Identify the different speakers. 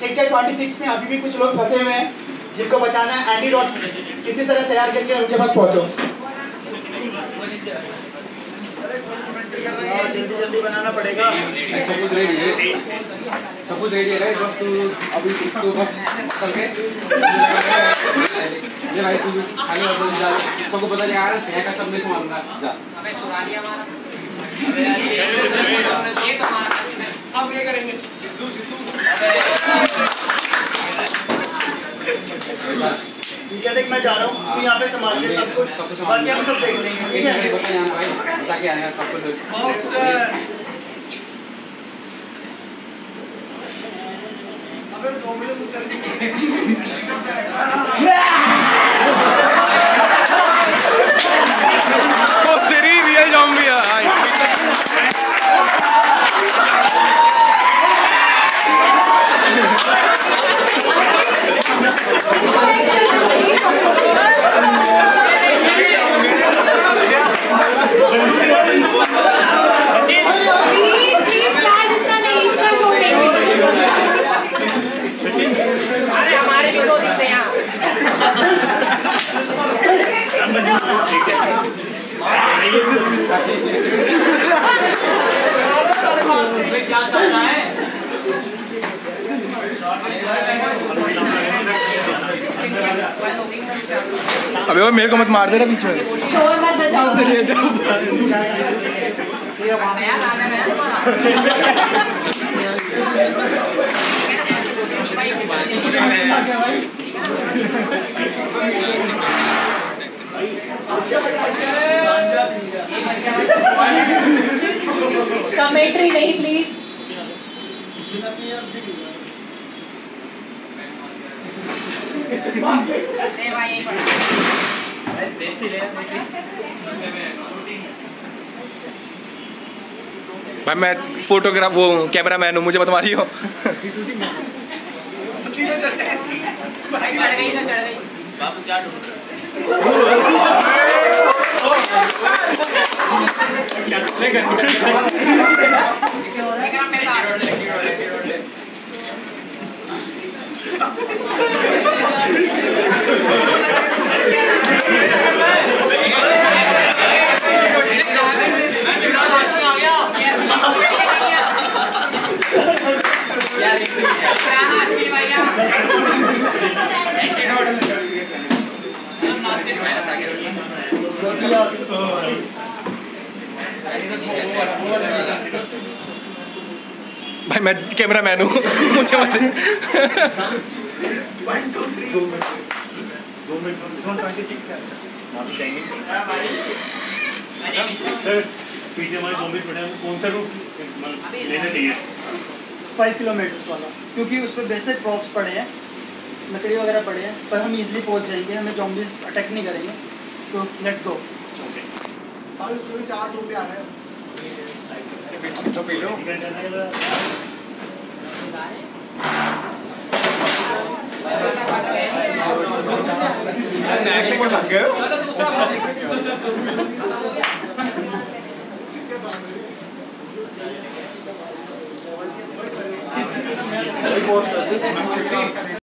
Speaker 1: Sector 26 में अभी भी कुछ लोग फंसे हुए हैं जिनको बचाना है। एंटीडोट किसी तरह तैयार करके उनके पास पहुंचो।
Speaker 2: जल्दी जल्दी बनाना पड़ेगा।
Speaker 3: सब कुछ रेडी है। सब कुछ रेडी है बस तू अभी इसको बस चल के ये भाई तू खाली और जा। सबको पता नहीं आ रहा है का सब नहीं संभालना। जा।
Speaker 4: अबे चुरा लिया हमारा अबे यार ये ये हमारा
Speaker 2: अब ये करेंगे। सिद्धू सिद्धू। ठीक है देख मैं जा रहा हूँ। तू यहाँ पे संभाल ले सब कुछ। बाकी हम सब देख लेंगे ठीक है?
Speaker 3: के आएगा सब कुछ
Speaker 2: अबे दो मिनट कर
Speaker 5: तेरी रियल जॉम्बी है
Speaker 6: प्लीज़ प्लीज़ क्लास इतना नहीं इसका शो पेंटिंग
Speaker 4: अरे हमारे भी दो दिखते हैं यहाँ क्या चल रहा है
Speaker 5: अबे वो मेरे को मत मार दे रहा पीछे।
Speaker 6: शोर मत बचाओ
Speaker 4: है हमारा
Speaker 6: कमेंट्री नहीं प्लीज़
Speaker 4: ले भाई एक बार देसी ले
Speaker 5: भाई मैं फोटोग्राफ वो कैमरा मैन हूँ मुझे मत मारियो
Speaker 4: भाई चढ़ गई सर चढ़ गई। बाबू क्या ढूंढ रहे
Speaker 5: भाई, मैं कैमरा मैन हूँ। मुझे मत
Speaker 7: सर पीछे हमारे zombies पड़े हैं कौन सा रूट लेना चाहिए
Speaker 2: फाइव किलोमीटर्स वाला, क्योंकि उस पर बेसिक प्रॉप्स पड़े हैं। लकड़ी वगैरह पड़े हैं पर हम इजीली पहुँच जाएँगे हमें जॉम्बिस अटैक नहीं करेंगे। तो लेट्स गो चार जॉम्बी आ रहे हैं तो पी लो ऐसे क्यों